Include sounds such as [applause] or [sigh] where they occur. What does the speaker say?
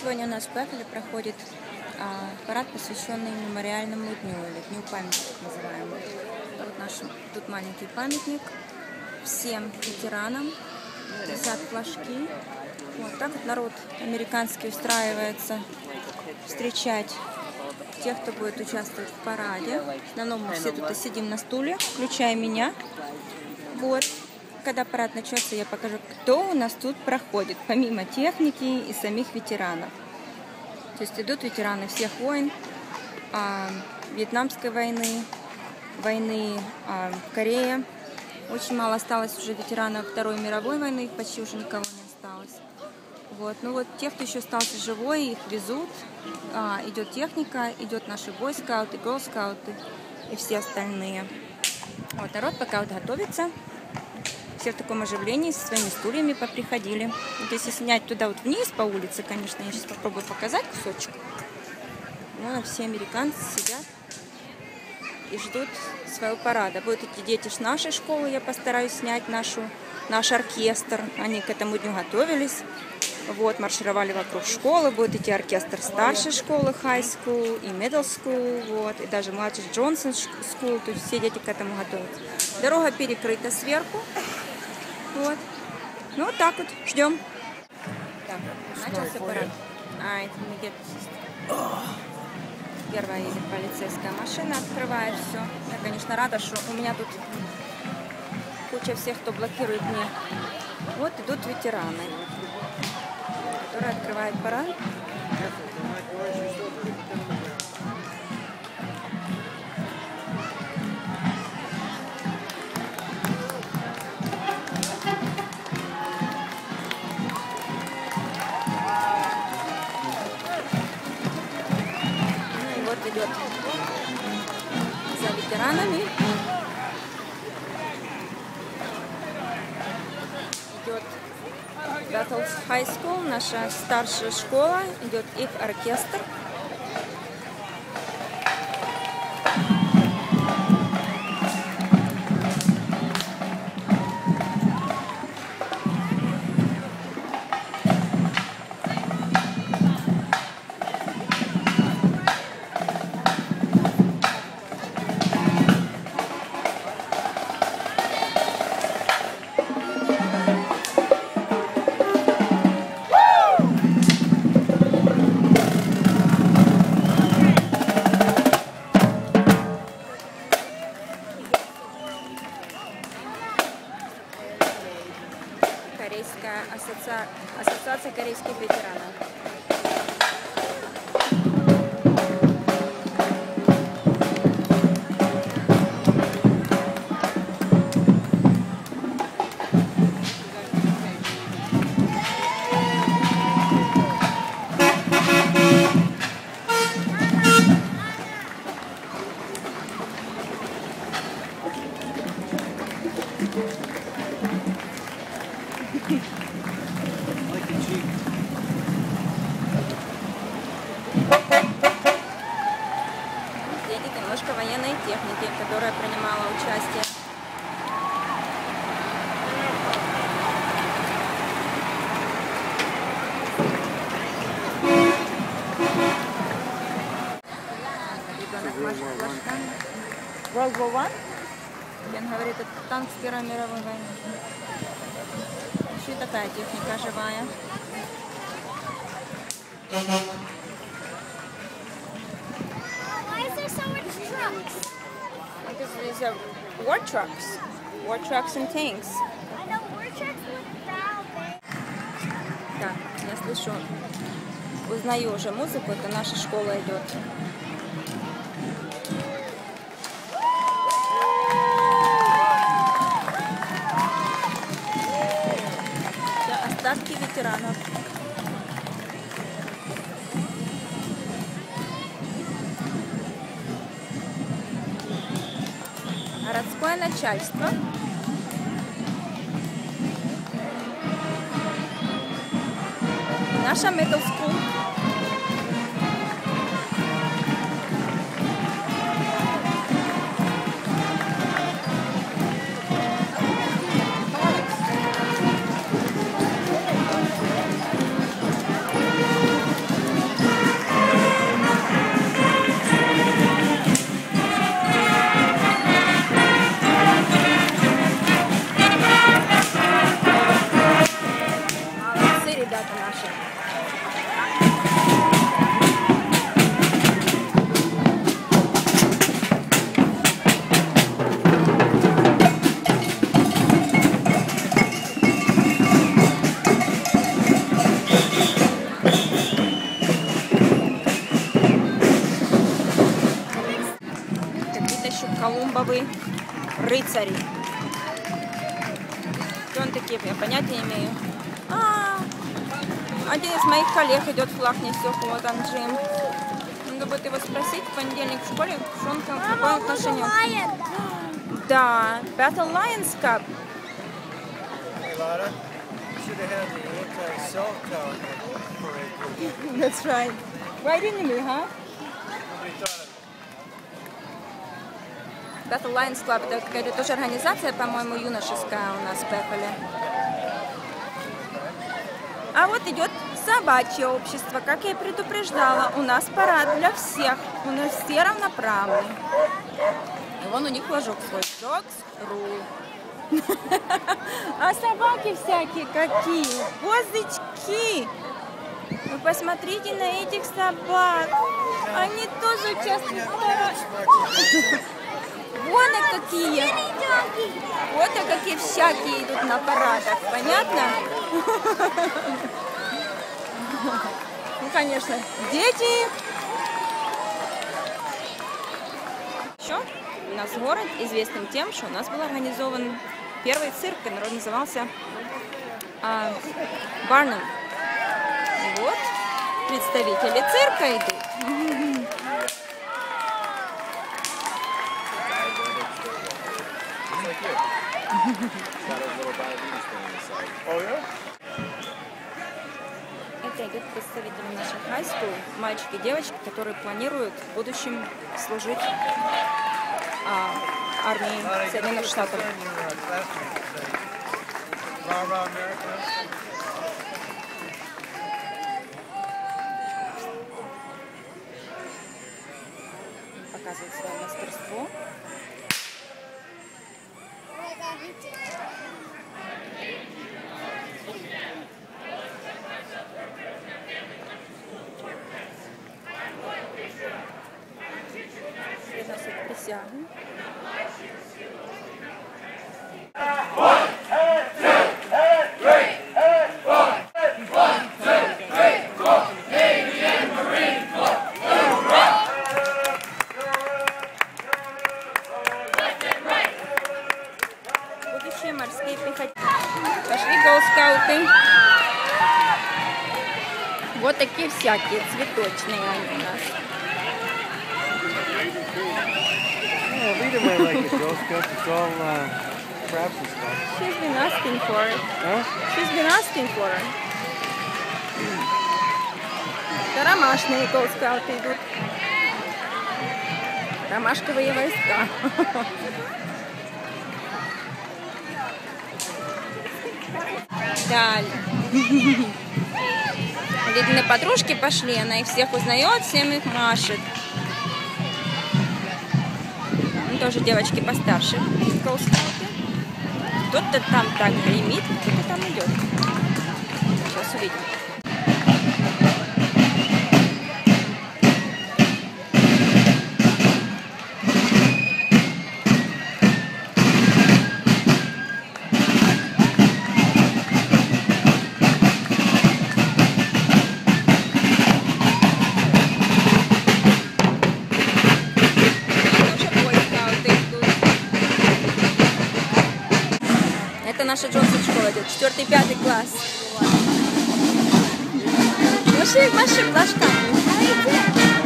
Сегодня у нас в Бэффеле проходит а, парад, посвященный мемориальному дню, или Дню памятников называемому. Вот наш тут маленький памятник всем ветеранам, висят флажки. Вот так вот народ американский устраивается встречать тех, кто будет участвовать в параде. В основном мы все тут сидим на стуле, включая меня. Вот. Когда парад начнется, я покажу, кто у нас тут проходит, помимо техники и самих ветеранов. То есть идут ветераны всех войн, а, Вьетнамской войны, войны а, в Корее. Очень мало осталось уже ветеранов Второй мировой войны, их почти уже никого не осталось. Вот. Ну вот те, кто еще остался живой, их везут. А, идет техника, идет наши бойскауты, голскауты и все остальные. Вот народ пока вот готовится. Все в таком оживлении, со своими стульями поприходили. Вот если снять туда вот вниз по улице, конечно, я сейчас попробую показать кусочек. Вон все американцы сидят и ждут своего парада. Будут эти дети с нашей школы, я постараюсь снять нашу, наш оркестр. Они к этому дню готовились. Вот, маршировали вокруг школы. Будет идти оркестр старшей школы, high school и middle school. Вот, и даже младший Джонсон school. То есть все дети к этому готовятся. Дорога перекрыта сверху. Вот. Ну, вот так вот. Ждем. Так, начался парад. А, это мы где-то... Первая едет полицейская машина, открывает все. Я, конечно, рада, что у меня тут куча всех, кто блокирует мне. Вот идут ветераны, которые открывают парад. Ветеранами. Идет Battles High School, наша старшая школа, идет их оркестр. Которая принимала участие. World War One? Ген говорит, это танк с Первой мировой войны. Еще и такая техника живая. Why is there so much trucks? Because these are war trucks. War trucks and tanks. Так, я слышу, узнаю уже музыку, это наша школа идет. Остатки ветеранов. Городское начальство Наша middle school. Рыцари. Кто он такие, я понятия не имею. А, один из моих коллег идет флаг несет, вот он Джим. Надо будет его спросить в понедельник в школе, что он к- какое отношение. Да, Battle Lions Cup. The. That's right. Why didn't we, huh? Battle Lions Club, это какая-то тоже организация, по-моему, юношеская у нас Бэффеле. А вот идет собачье общество. Как я и предупреждала, у нас парад для всех. У нас все равноправны. И вон у них флажок свой. Dogs.ru [laughs] А собаки всякие какие. Козочки. Вы посмотрите на этих собак. Они тоже участвуют. [laughs] Вон и какие. Вот и какие всякие идут на парадах. Понятно? Ну, конечно, дети. Еще у нас город известен тем, что у нас был организован первый цирк, который назывался а, Барнум. И вот представители цирка идут. Это идут представители нашей high мальчики и девочки, которые планируют в будущем служить а, армии Соединенных Штатов. Показывают свое мастерство. Приносят присягу. Будущие морские пехотинцы. Пошли голскауты. Вот такие всякие цветочные они у нас. Rita might like it, Girl Scouts. It's all uh, crabs and stuff. She's been asking for it. Huh? She's been asking for it. Это ромашные голскауты идут. Ромашковые войска. Да. Лидины подружки пошли, она их всех узнает, всем их машет. Тоже девочки постарше. Кто-то там так гремит, кто-то там идет. Сейчас увидим. Наша Джонсон школа идет, четвертый, пятый класс. Маши, маши флажками.